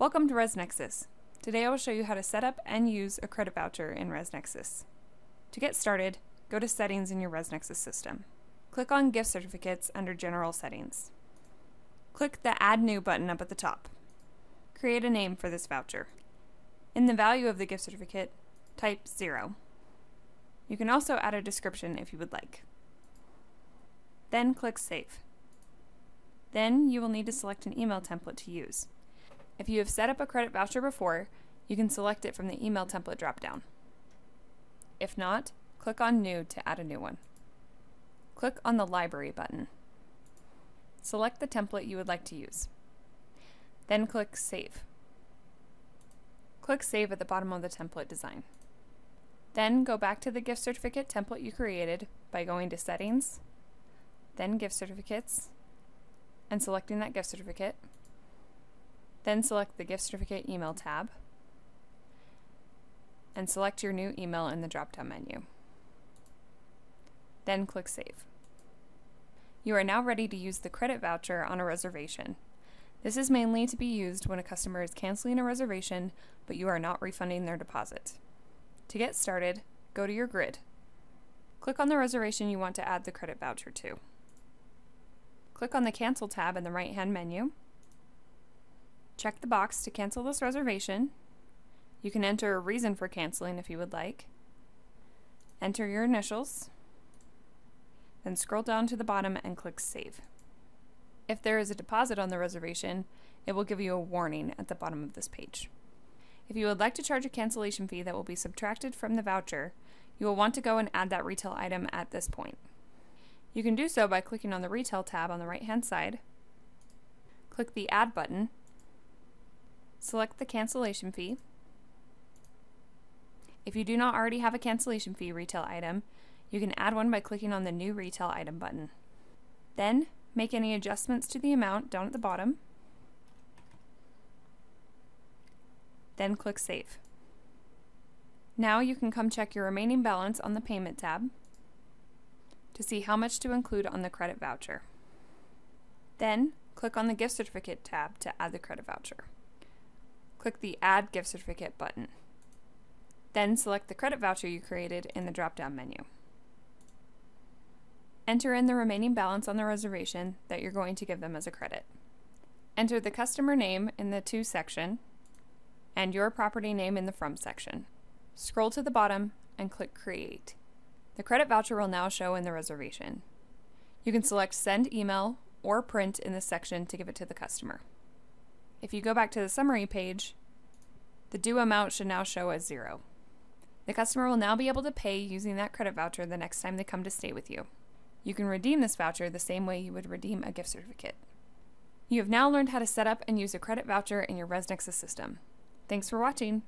Welcome to ResNexus. Today I will show you how to set up and use a credit voucher in ResNexus. To get started, go to Settings in your ResNexus system. Click on Gift Certificates under General Settings. Click the Add New button up at the top. Create a name for this voucher. In the value of the gift certificate, type 0. You can also add a description if you would like. Then click Save. Then you will need to select an email template to use. If you have set up a credit voucher before, you can select it from the email template dropdown. If not, click on New to add a new one. Click on the Library button. Select the template you would like to use. Then click Save. Click Save at the bottom of the template design. Then go back to the gift certificate template you created by going to Settings, then Gift Certificates, and selecting that gift certificate. Then select the gift certificate email tab and select your new email in the drop-down menu. Then click Save. You are now ready to use the credit voucher on a reservation. This is mainly to be used when a customer is canceling a reservation but you are not refunding their deposit. To get started, go to your grid. Click on the reservation you want to add the credit voucher to. Click on the Cancel tab in the right-hand menu Check the box to cancel this reservation. You can enter a reason for canceling if you would like. Enter your initials. Then scroll down to the bottom and click Save. If there is a deposit on the reservation, it will give you a warning at the bottom of this page. If you would like to charge a cancellation fee that will be subtracted from the voucher, you will want to go and add that retail item at this point. You can do so by clicking on the Retail tab on the right hand side, click the Add button, Select the cancellation fee. If you do not already have a cancellation fee retail item, you can add one by clicking on the New Retail Item button. Then, make any adjustments to the amount down at the bottom. Then click Save. Now you can come check your remaining balance on the Payment tab to see how much to include on the credit voucher. Then, click on the Gift Certificate tab to add the credit voucher click the Add Gift Certificate button. Then select the credit voucher you created in the drop-down menu. Enter in the remaining balance on the reservation that you're going to give them as a credit. Enter the customer name in the To section and your property name in the From section. Scroll to the bottom and click Create. The credit voucher will now show in the reservation. You can select Send Email or Print in this section to give it to the customer. If you go back to the summary page, the due amount should now show as zero. The customer will now be able to pay using that credit voucher the next time they come to stay with you. You can redeem this voucher the same way you would redeem a gift certificate. You have now learned how to set up and use a credit voucher in your ResNexus system. Thanks for watching!